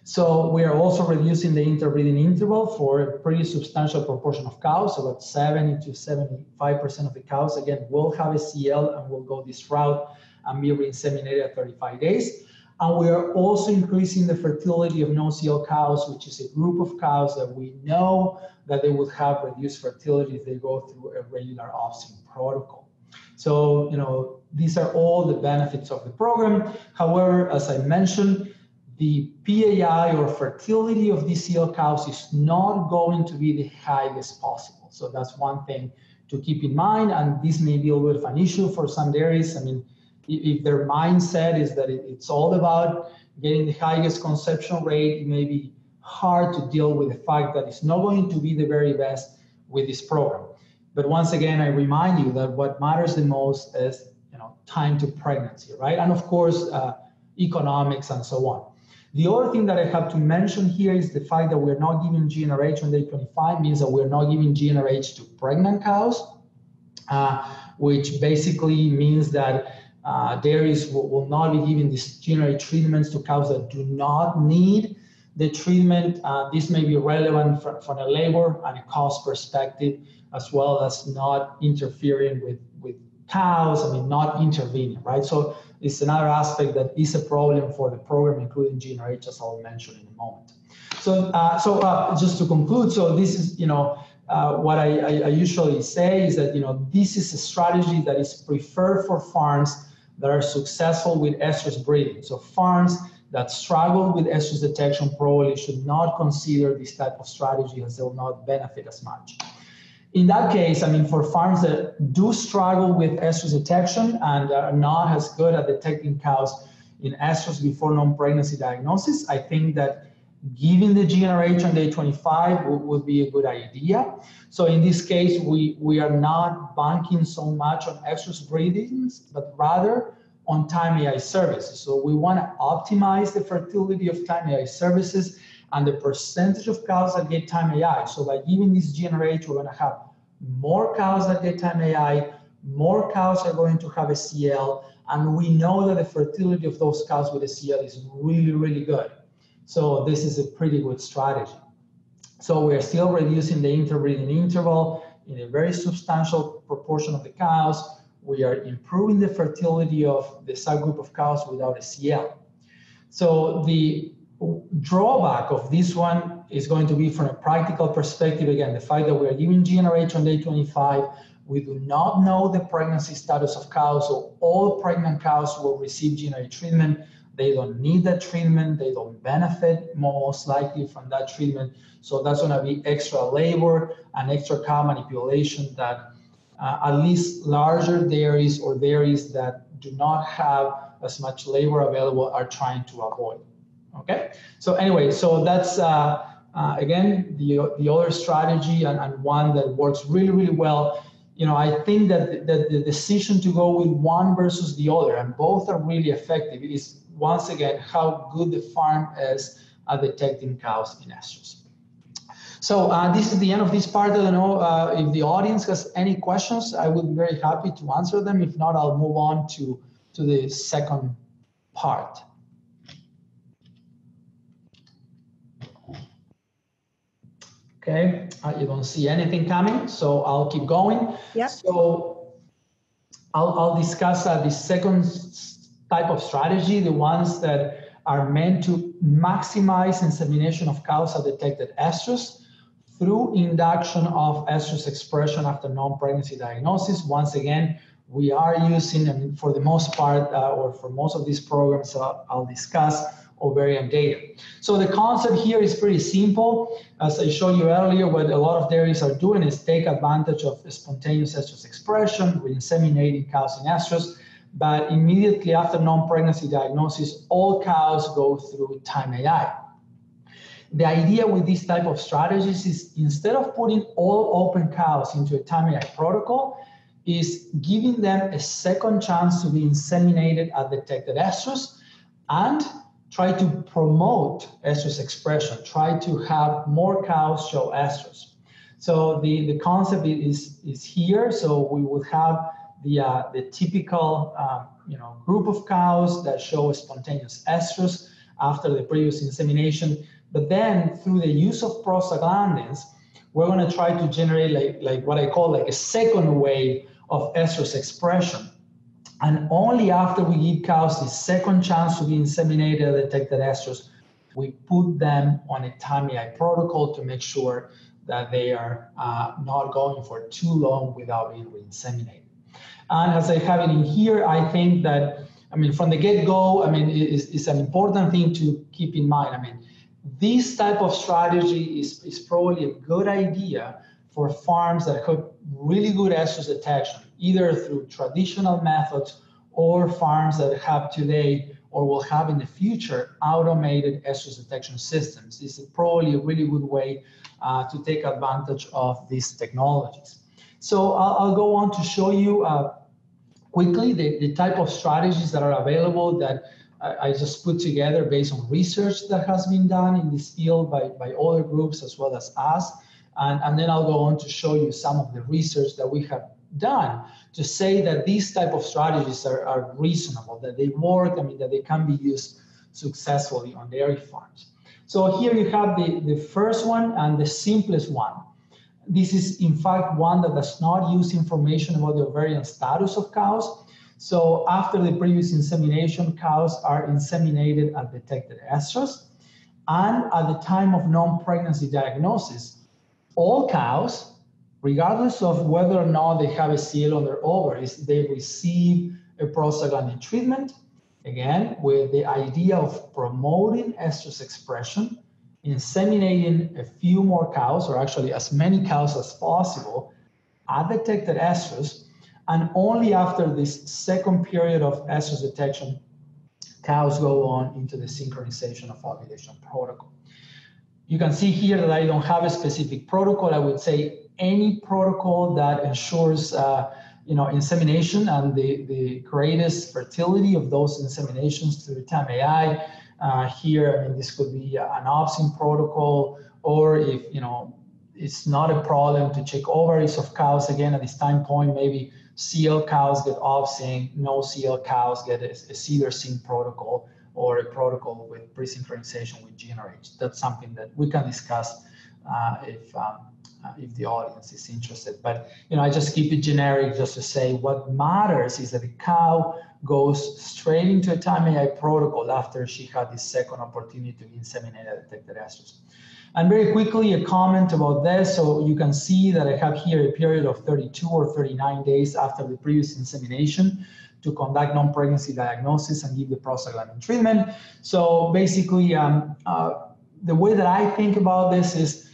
So we are also reducing the interbreeding interval for a pretty substantial proportion of cows, about 70 to 75% of the cows, again, will have a CL and will go this route and be re-inseminated at 35 days. And we are also increasing the fertility of no-CL cows, which is a group of cows that we know that they would have reduced fertility if they go through a regular Ovsynch protocol. So, you know, these are all the benefits of the program. However, as I mentioned, the PAI or fertility of these CL cows is not going to be the highest possible. So that's one thing to keep in mind. And this may be a little bit of an issue for some dairies. I mean, if their mindset is that it's all about getting the highest conception rate, it may be hard to deal with the fact that it's not going to be the very best with this program. But once again, I remind you that what matters the most is you know time to pregnancy, right? And of course, uh, economics and so on. The other thing that I have to mention here is the fact that we're not giving GnRH on day 25 means that we're not giving GnRH to pregnant cows, uh, which basically means that uh, dairies will, will, not be giving these GnRH treatments to cows that do not need the treatment. Uh, this may be relevant for, from a labor and a cost perspective, as well as not interfering with, with cows, I mean, not intervening, right? So it's another aspect that is a problem for the program, including GnRH, as I'll mention in a moment. So, uh, so uh, just to conclude, so this is, you know, uh, what I, I, usually say is that, you know, this is a strategy that is preferred for farms that are successful with estrus breeding. So farms that struggle with estrus detection probably should not consider this type of strategy as they will not benefit as much. In that case, I mean, for farms that do struggle with estrus detection and are not as good at detecting cows in estrus before non-pregnancy diagnosis, I think that giving the GnRH on day 25 would, would, be a good idea. So in this case, we, we are not banking so much on estrus breedings, but rather on time AI services. So we want to optimize the fertility of time AI services and the percentage of cows that get time AI. So by giving this GnRH, we're going to have more cows that get time AI, more cows are going to have a CL, and we know that the fertility of those cows with a CL is really, really good. So this is a pretty good strategy. So we're still reducing the interbreeding interval in a very substantial proportion of the cows. We are improving the fertility of the subgroup of cows without a CL. So the drawback of this one is going to be from a practical perspective. Again, the fact that we are giving GnRH on day 25, we do not know the pregnancy status of cows, so all pregnant cows will receive GnRH treatment. They don't need that treatment. They don't benefit most likely from that treatment. So that's going to be extra labor and extra cow manipulation that uh, at least larger dairies or dairies that do not have as much labor available are trying to avoid. Okay. So anyway, so that's uh, uh, again the the other strategy and, and one that works really really well you know, I think that, that the decision to go with one versus the other, and both are really effective, is once again how good the farm is at detecting cows in estrus. So uh, this is the end of this part. I don't know uh, if the audience has any questions. I would be very happy to answer them. If not, I'll move on to, to the second part. Okay, uh, you don't see anything coming, so I'll keep going. Yep. So I'll, I'll discuss uh, the second type of strategy, the ones that are meant to maximize insemination of cows at detected estrus through induction of estrus expression after non-pregnancy diagnosis. Once again, we are using, and for the most part, uh, or for most of these programs, uh, I'll discuss ovarian data. So the concept here is pretty simple. As I showed you earlier, what a lot of dairies are doing is take advantage of spontaneous estrus expression, with inseminating cows in estrus, but immediately after non-pregnancy diagnosis, all cows go through time AI. The idea with this type of strategies is instead of putting all open cows into a time AI protocol, is giving them a second chance to be inseminated at detected estrus and try to promote estrus expression, try to have more cows show estrus. So the, the concept is, is here. So we would have the, uh, the typical um, you know, group of cows that show spontaneous estrus after the previous insemination. But then through the use of prostaglandins, we're going to try to generate like, like what I call like a second wave of estrus expression And only after we give cows the second chance to be inseminated at detected estrus, we put them on a TIME-AI protocol to make sure that they are uh, not going for too long without being re-inseminated. And as I have it in here, I think that, I mean, from the get-go, I mean, it's, it's an important thing to keep in mind. I mean, this type of strategy is, is probably a good idea for farms that have really good estrus detection, either through traditional methods or farms that have today or will have in the future automated estrus detection systems. This is probably a really good way uh, to take advantage of these technologies. So I'll, I'll go on to show you uh, quickly the, the type of strategies that are available that I, I just put together based on research that has been done in this field by, by other groups as well as us. And, and then I'll go on to show you some of the research that we have done to say that these type of strategies are, are reasonable, that they work, I mean, that they can be used successfully on dairy farms. So here you have the, the first one and the simplest one. This is in fact one that does not use information about the ovarian status of cows. So after the previous insemination, cows are inseminated at detected estrus. And at the time of non-pregnancy diagnosis, all cows regardless of whether or not they have a CL on their ovaries, they receive a prostaglandin treatment, again, with the idea of promoting estrus expression, inseminating a few more cows, or actually as many cows as possible, at detected estrus, and only after this second period of estrus detection, cows go on into the synchronization of ovulation protocol. You can see here that I don't have a specific protocol. I would say any protocol that ensures uh, you know, insemination and the, the greatest fertility of those inseminations through TIME-AI. Uh, here, I mean, this could be an Ovsynch protocol, or if, you know, it's not a problem to check ovaries of cows again at this time point, maybe CL cows get Ovsynch, no CL cows get a, a CIDR protocol or a protocol with pre-synchronization with GnRH. That's something that we can discuss uh, if um, uh, if the audience is interested. But you know, I just keep it generic just to say what matters is that the cow goes straight into a TIME-AI protocol after she had this second opportunity to inseminate at detected estrus. And very quickly, a comment about this. So you can see that I have here a period of 32 or 39 days after the previous insemination to conduct non-pregnancy diagnosis and give the prostaglandin treatment. So basically, um, uh, the way that I think about this is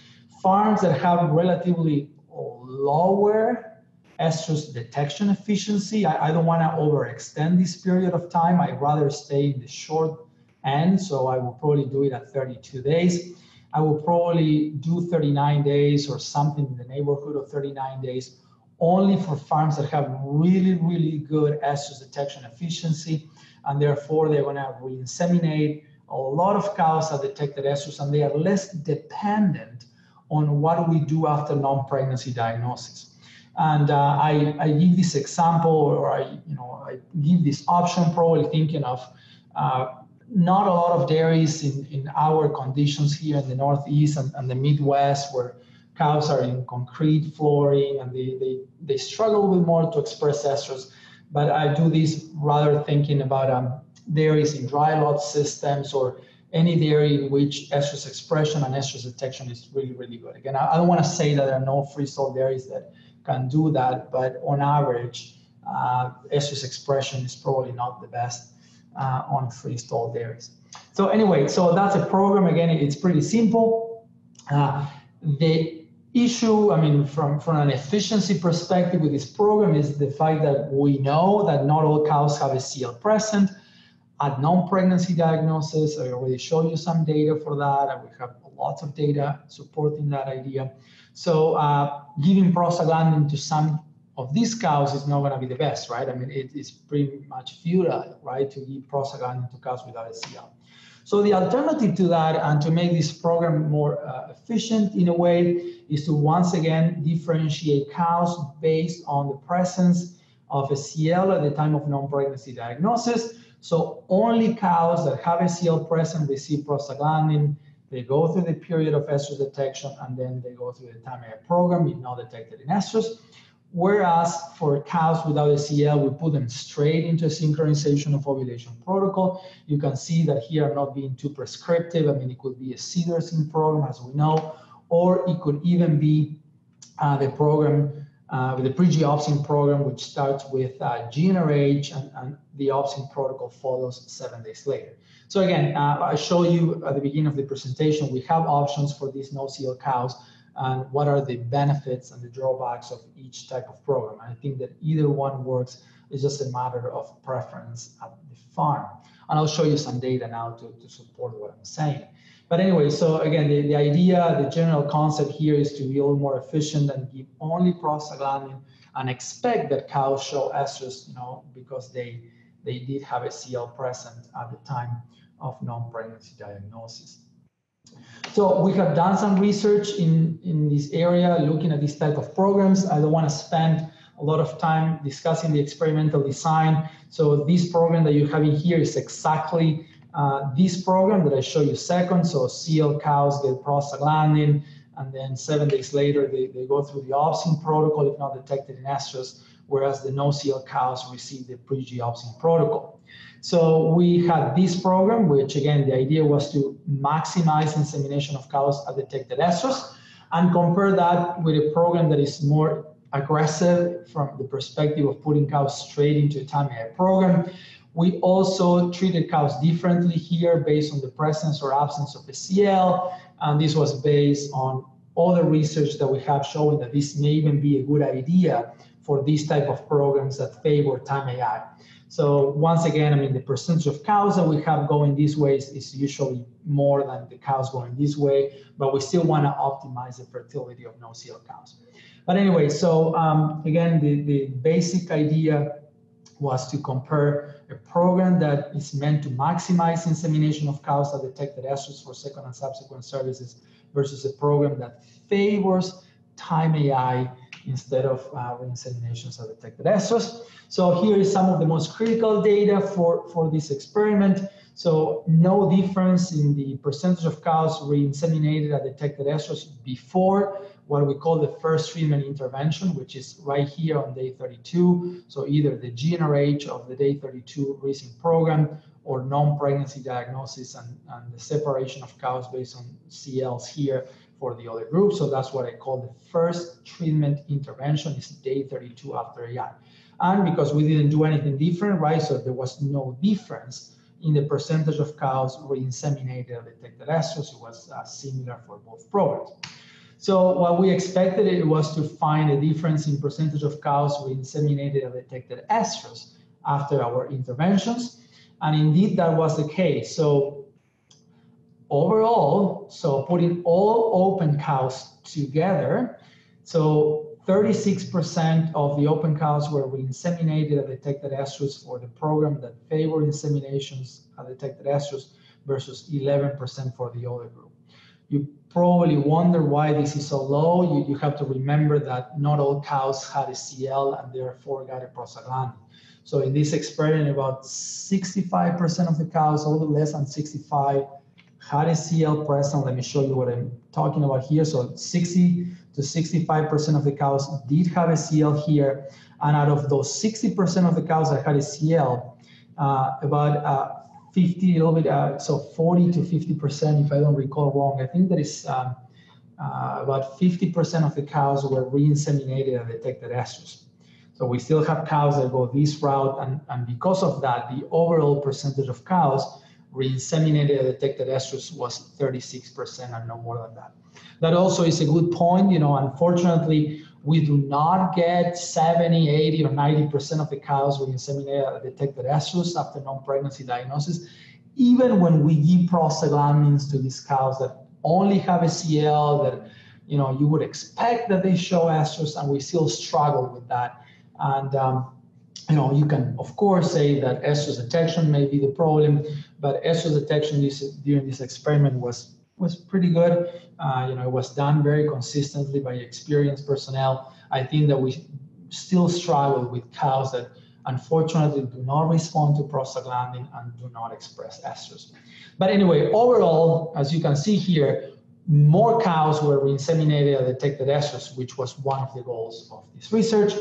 farms that have relatively lower estrus detection efficiency. I, I don't want to overextend this period of time. I'd rather stay in the short end. So I will probably do it at 32 days. I will probably do 39 days or something in the neighborhood of 39 days only for farms that have really, really good estrus detection efficiency. And therefore, they're going to re-inseminate a lot of cows that detected estrus and they are less dependent on what we do after non-pregnancy diagnosis. And uh, I, I, give this example, or I, you know, I give this option, probably thinking of uh, not a lot of dairies in, in our conditions here in the Northeast and, and the Midwest, where cows are in concrete flooring and they, they, they struggle with more to express estrus. But I do this rather thinking about um, dairies in dry lot systems or any dairy in which estrus expression and estrus detection is really, really good. Again, I, I don't want to say that there are no free freestall dairies that can do that, but on average, uh, estrus expression is probably not the best uh, on freestall dairies. So anyway, so that's a program. Again, it's pretty simple. Uh, the issue, I mean, from, from an efficiency perspective with this program is the fact that we know that not all cows have a CL present at non-pregnancy diagnosis. I already showed you some data for that, and we have lots of data supporting that idea. So uh, giving prostaglandin to some of these cows is not going to be the best, right? I mean, it is pretty much futile, right, to give prostaglandin to cows without a CL. So the alternative to that, and to make this program more uh, efficient in a way, is to once again differentiate cows based on the presence of a CL at the time of non-pregnancy diagnosis so only cows that have a CL present receive prostaglandin. They go through the period of estrus detection and then they go through the TIME-AI program if not detected in estrus. Whereas for cows without a CL, we put them straight into a synchronization of ovulation protocol. You can see that here I'm not being too prescriptive. I mean, it could be a CIDR program, as we know, or it could even be uh, the program uh, with the pre-G program, which starts with uh, GnRH and, and, the Ovsynch protocol follows seven days later. So again, uh, I show you at the beginning of the presentation, we have options for these no-CL cows and what are the benefits and the drawbacks of each type of program. And I think that either one works. It's just a matter of preference at the farm. And I'll show you some data now to, to support what I'm saying. But anyway, so again, the, the idea, the general concept here is to be a little more efficient and give only prostaglandin and expect that cows show estrus, you know, because they they did have a CL present at the time of non-pregnancy diagnosis. So we have done some research in, in this area, looking at this type of programs. I don't want to spend a lot of time discussing the experimental design. So this program that you have in here is exactly uh, this program that I show you second. So CL cows get prostaglandin, and then seven days later, they, they go through the Ovsynch protocol if not detected in estrus, whereas the no CL cows receive the pre-G Ovsynch protocol. So we had this program, which again, the idea was to maximize insemination of cows at detected estrus and compare that with a program that is more aggressive from the perspective of putting cows straight into a time AI program. We also treated cows differently here based on the presence or absence of the CL, and this was based on other research that we have showing that this may even be a good idea for these type of programs that favor time AI. So once again, I mean, the percentage of cows that we have going this way is, usually more than the cows going this way, but we still want to optimize the fertility of no-CL cows. But anyway, so um, again, the, the basic idea was to compare a program that is meant to maximize insemination of cows that detected estrus for second and subsequent services versus a program that favors time AI instead of uh, reinseminations of detected estrus. So here is some of the most critical data for, for this experiment. So no difference in the percentage of cows reinseminated at detected estrus before what we call the first treatment intervention, which is right here on day 32. So either the GnRH of the day 32 resync program or non-pregnancy diagnosis and, and the separation of cows based on CLs here for the other group. So that's what I call the first treatment intervention is day 32 after AI. And because we didn't do anything different, right? So there was no difference in the percentage of cows re-inseminated detected estrus. It was uh, similar for both programs. So what we expected it was to find a difference in percentage of cows re-inseminated and detected estrus after our interventions. And indeed, that was the case. So overall, so putting all open cows together, so 36% of the open cows were re-inseminated at detected estrus for the program that favored inseminations at detected estrus versus 11% for the other group. You probably wonder why this is so low. You, you have to remember that not all cows had a CL and therefore got a prostaglandin. So in this experiment, about 65% of the cows, a little less than 65, had a CL present. Let me show you what I'm talking about here. So 60 to 65% of the cows did have a CL here. And out of those 60% of the cows that had a CL, uh, about uh, 50, a little bit, uh, so 40 to 50%, if I don't recall wrong, I think that is um, uh, about 50% of the cows were re-inseminated and detected estrus. So we still have cows that go this route, and, and because of that, the overall percentage of cows re-inseminated and detected estrus was 36% and no more than that. That also is a good point. You know, unfortunately, we do not get 70, 80, or 90% of the cows with inseminated detected estrus after non-pregnancy diagnosis, even when we give prostaglandins to these cows that only have a CL that you know you would expect that they show estrus, and we still struggle with that. And um, you know, you can of course say that estrus detection may be the problem, but estrus detection during this experiment was was pretty good. Uh, you know, it was done very consistently by experienced personnel. I think that we still struggle with cows that unfortunately do not respond to prostaglandin and do not express estrus. But anyway, overall, as you can see here, more cows were re-inseminated and detected estrus, which was one of the goals of this research.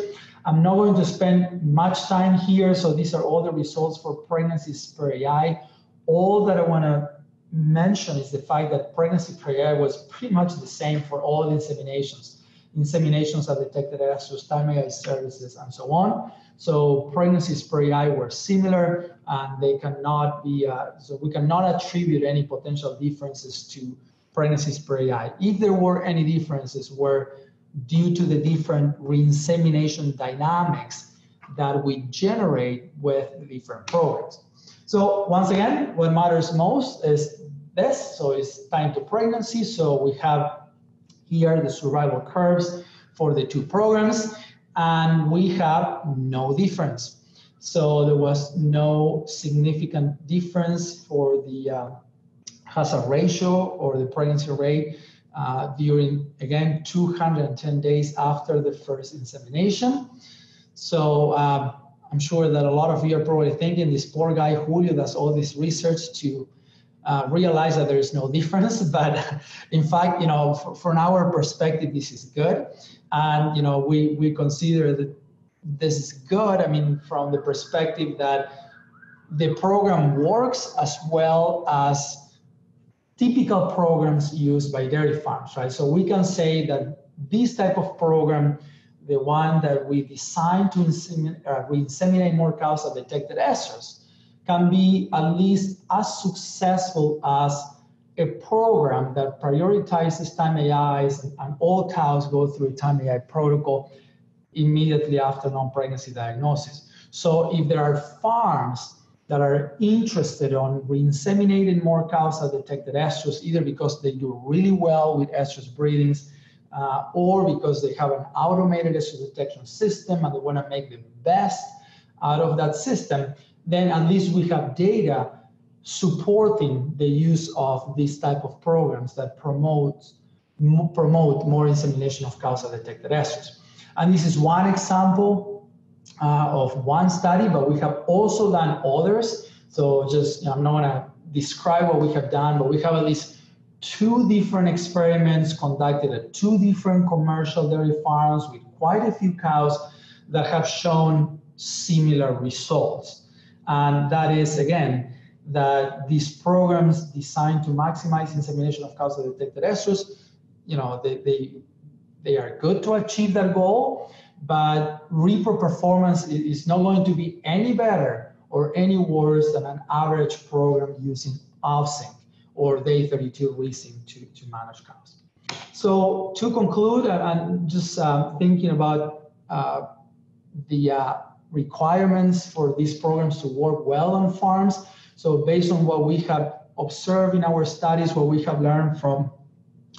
I'm not going to spend much time here, so these are all the results for pregnancies per AI. All that I want to mention is the fact that pregnancy AI was pretty much the same for all inseminations. Inseminations are detected estrus, time AI services, and so on. So pregnancies per AI were similar, and they cannot be, uh, so we cannot attribute any potential differences to pregnancies per AI. If there were any differences, were due to the different re-insemination dynamics that we generate with different programs. So once again, what matters most is this. So it's time to pregnancy. So we have here the survival curves for the two programs, and we have no difference. So there was no significant difference for the uh, hazard ratio or the pregnancy rate uh, during, again, 210 days after the first insemination. So um, I'm sure that a lot of you are probably thinking this poor guy Julio does all this research to uh, realize that there is no difference. But in fact, you know, for, from our perspective, this is good. And, you know, we, we consider that this is good. I mean, from the perspective that the program works as well as typical programs used by dairy farms, right? So we can say that this type of program, the one that we designed to inseminate, uh, inseminate more cows that detected estrus, can be at least as successful as a program that prioritizes time AIs and, all cows go through a time AI protocol immediately after non-pregnancy diagnosis. So if there are farms that are interested on re-inseminating more cows that detected estrus, either because they do really well with estrus breedings uh, or because they have an automated estrus detection system and they want to make the best out of that system, then at least we have data supporting the use of these type of programs that promote promote more insemination of that detected estrus. And this is one example uh, of one study, but we have also done others. So just, I'm not gonna describe what we have done, but we have at least two different experiments conducted at two different commercial dairy farms with quite a few cows that have shown similar results. And that is, again, that these programs designed to maximize insemination of that detected estrus, you know, they, they, they are good to achieve that goal, but repro performance is not going to be any better or any worse than an average program using Ovsynch or day 32 resync to, to manage cows. So to conclude, I'm just uh, thinking about uh, the uh, requirements for these programs to work well on farms. So based on what we have observed in our studies, what we have learned from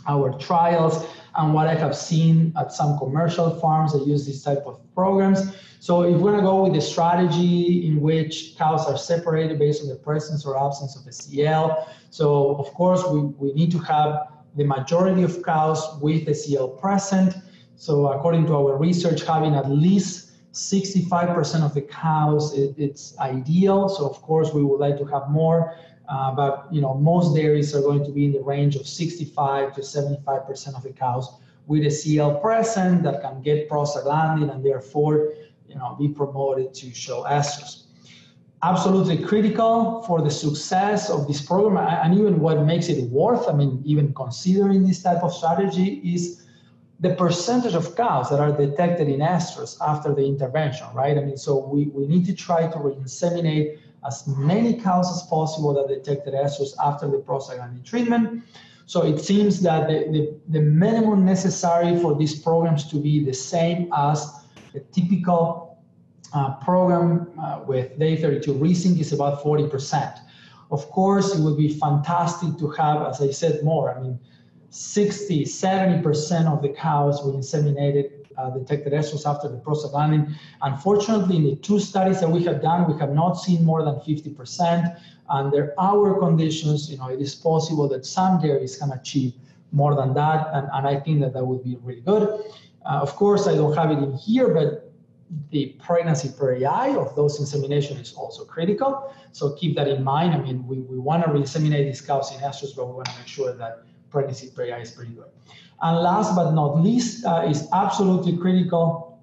our trials, and what I have seen at some commercial farms that use this type of programs. So if we're gonna go with the strategy in which cows are separated based on the presence or absence of a CL, so of course we, we need to have the majority of cows with a CL present. So according to our research, having at least 65% of the cows, it, it's ideal. So of course we would like to have more. Uh, but you know, most dairies are going to be in the range of 65 to 75% of the cows with a CL present that can get prostaglandin and therefore, you know, be promoted to show estrus. Absolutely critical for the success of this program and even what makes it worth, I mean, even considering this type of strategy is the percentage of cows that are detected in estrus after the intervention, right? I mean, so we, we need to try to re-inseminate as many cows as possible that detected estrus after the prostaglandin treatment. So it seems that the, the, the, minimum necessary for these programs to be the same as a typical uh, program uh, with day 32 resync is about 40%. Of course, it would be fantastic to have, as I said, more. I mean, 60, 70% of the cows were inseminated uh, detected estrus after the prostaglandin. Unfortunately, in the two studies that we have done, we have not seen more than 50%. Under our conditions, you know, it is possible that some dairies can achieve more than that, and, and I think that that would be really good. Uh, of course, I don't have it in here, but the pregnancy per AI of those insemination is also critical. So keep that in mind. I mean, we, we want to re-inseminate these cows in estrus, but we want to make sure that pregnancy per is pretty good. And last but not least, uh, is absolutely critical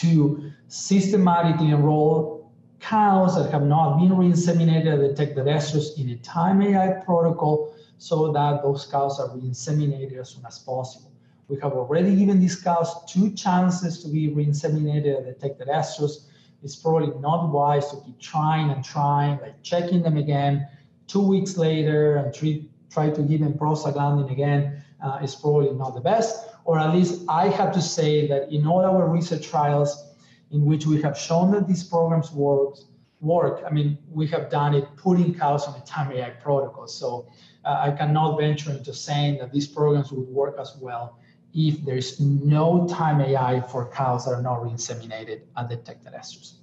to systematically enroll cows that have not been re-inseminated at detected estrus in a time AI protocol so that those cows are re-inseminated as soon as possible. We have already given these cows two chances to be re-inseminated at detected estrus. It's probably not wise to keep trying and trying, like checking them again two weeks later and treat, try to give them prostaglandin again uh, is probably not the best. Or at least I have to say that in all our research trials in which we have shown that these programs work, work I mean, we have done it putting cows on a time AI protocol. So uh, I cannot venture into saying that these programs would work as well if there's no time AI for cows that are not re-inseminated at detected estrus.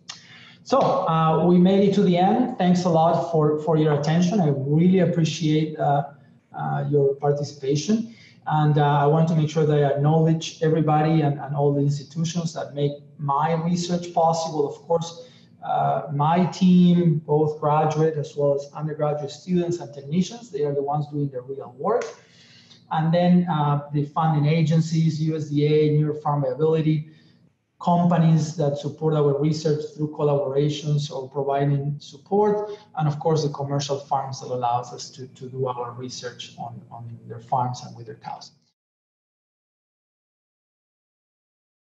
So uh, we made it to the end. Thanks a lot for, for your attention. I really appreciate uh, your participation. And uh, I want to make sure that I acknowledge everybody and, and all the institutions that make my research possible. Of course, uh, my team, both graduate as well as undergraduate students and technicians, they are the ones doing the real work. And then uh, the funding agencies, USDA, New Farm Viability, companies that support our research through collaborations or providing support, and of course the commercial farms that allows us to, to do our research on, on their farms and with their cows.